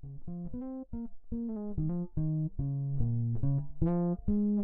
Thank you.